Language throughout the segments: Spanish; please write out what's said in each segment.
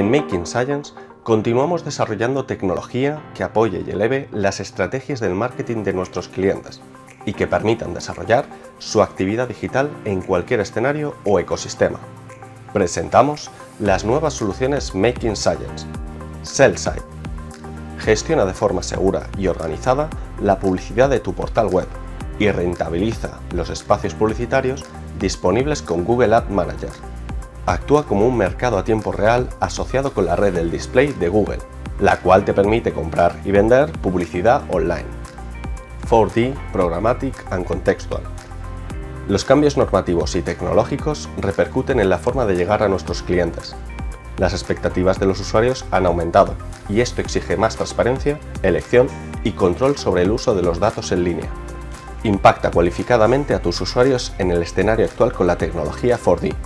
En Making Science continuamos desarrollando tecnología que apoye y eleve las estrategias del marketing de nuestros clientes y que permitan desarrollar su actividad digital en cualquier escenario o ecosistema. Presentamos las nuevas soluciones Making Science. SellSite. Gestiona de forma segura y organizada la publicidad de tu portal web y rentabiliza los espacios publicitarios disponibles con Google Ad Manager. Actúa como un mercado a tiempo real asociado con la red del display de Google, la cual te permite comprar y vender publicidad online. 4D, Programmatic and Contextual. Los cambios normativos y tecnológicos repercuten en la forma de llegar a nuestros clientes. Las expectativas de los usuarios han aumentado y esto exige más transparencia, elección y control sobre el uso de los datos en línea. Impacta cualificadamente a tus usuarios en el escenario actual con la tecnología 4D,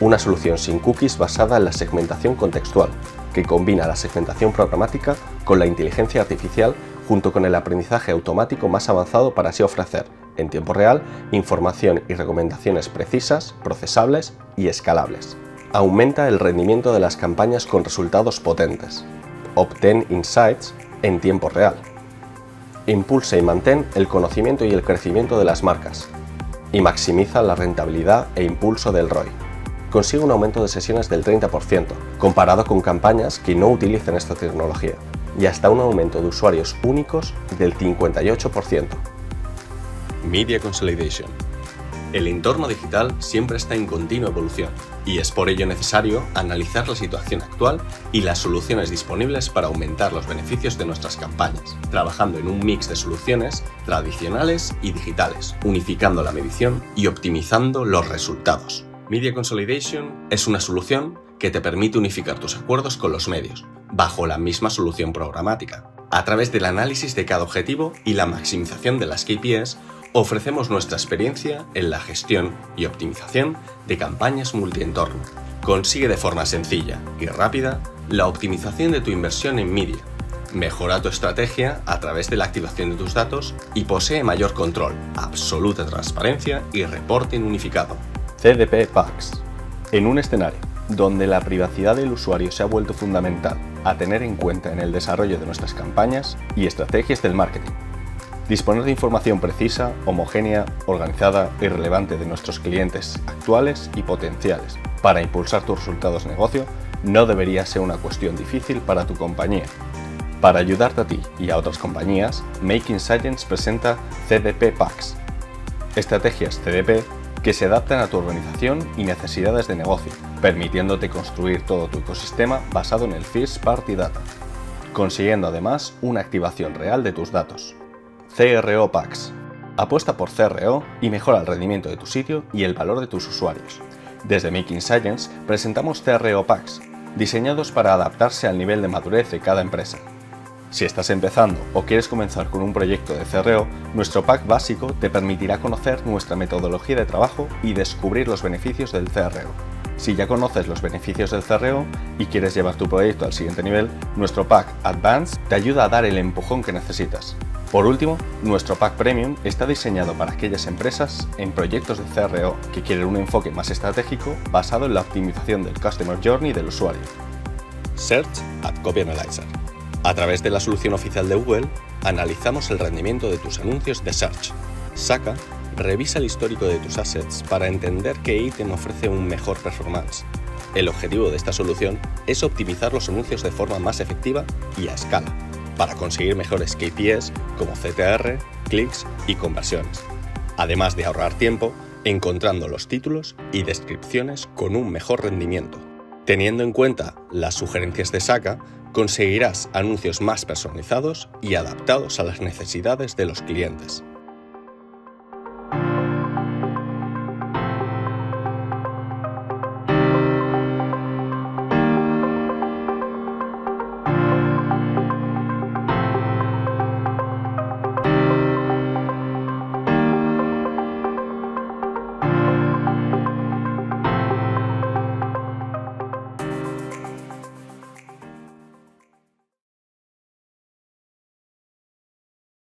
una solución sin cookies basada en la segmentación contextual, que combina la segmentación programática con la inteligencia artificial junto con el aprendizaje automático más avanzado para así ofrecer, en tiempo real, información y recomendaciones precisas, procesables y escalables. Aumenta el rendimiento de las campañas con resultados potentes. Obtén insights en tiempo real impulsa y mantén el conocimiento y el crecimiento de las marcas y maximiza la rentabilidad e impulso del ROI. Consigue un aumento de sesiones del 30%, comparado con campañas que no utilicen esta tecnología, y hasta un aumento de usuarios únicos del 58%. Media Consolidation el entorno digital siempre está en continua evolución y es por ello necesario analizar la situación actual y las soluciones disponibles para aumentar los beneficios de nuestras campañas, trabajando en un mix de soluciones tradicionales y digitales, unificando la medición y optimizando los resultados. Media Consolidation es una solución que te permite unificar tus acuerdos con los medios, bajo la misma solución programática, a través del análisis de cada objetivo y la maximización de las KPIs ofrecemos nuestra experiencia en la gestión y optimización de campañas multientorno. Consigue de forma sencilla y rápida la optimización de tu inversión en media. Mejora tu estrategia a través de la activación de tus datos y posee mayor control, absoluta transparencia y reporting unificado. CDP Packs. En un escenario donde la privacidad del usuario se ha vuelto fundamental a tener en cuenta en el desarrollo de nuestras campañas y estrategias del marketing, Disponer de información precisa, homogénea, organizada y relevante de nuestros clientes actuales y potenciales para impulsar tus resultados negocio no debería ser una cuestión difícil para tu compañía. Para ayudarte a ti y a otras compañías, Making Science presenta CDP Packs, estrategias CDP que se adaptan a tu organización y necesidades de negocio, permitiéndote construir todo tu ecosistema basado en el First Party Data, consiguiendo además una activación real de tus datos. CRO Packs. Apuesta por CRO y mejora el rendimiento de tu sitio y el valor de tus usuarios. Desde Making Science presentamos CRO Packs, diseñados para adaptarse al nivel de madurez de cada empresa. Si estás empezando o quieres comenzar con un proyecto de CRO, nuestro pack básico te permitirá conocer nuestra metodología de trabajo y descubrir los beneficios del CRO. Si ya conoces los beneficios del CRO y quieres llevar tu proyecto al siguiente nivel, nuestro pack Advanced te ayuda a dar el empujón que necesitas. Por último, nuestro pack premium está diseñado para aquellas empresas en proyectos de CRO que quieren un enfoque más estratégico basado en la optimización del Customer Journey del usuario. Search at Copy Analyzer. A través de la solución oficial de Google, analizamos el rendimiento de tus anuncios de Search. Saca revisa el histórico de tus assets para entender qué ítem ofrece un mejor performance. El objetivo de esta solución es optimizar los anuncios de forma más efectiva y a escala para conseguir mejores KPIs como CTR, clics y conversiones, además de ahorrar tiempo encontrando los títulos y descripciones con un mejor rendimiento. Teniendo en cuenta las sugerencias de Saka, conseguirás anuncios más personalizados y adaptados a las necesidades de los clientes.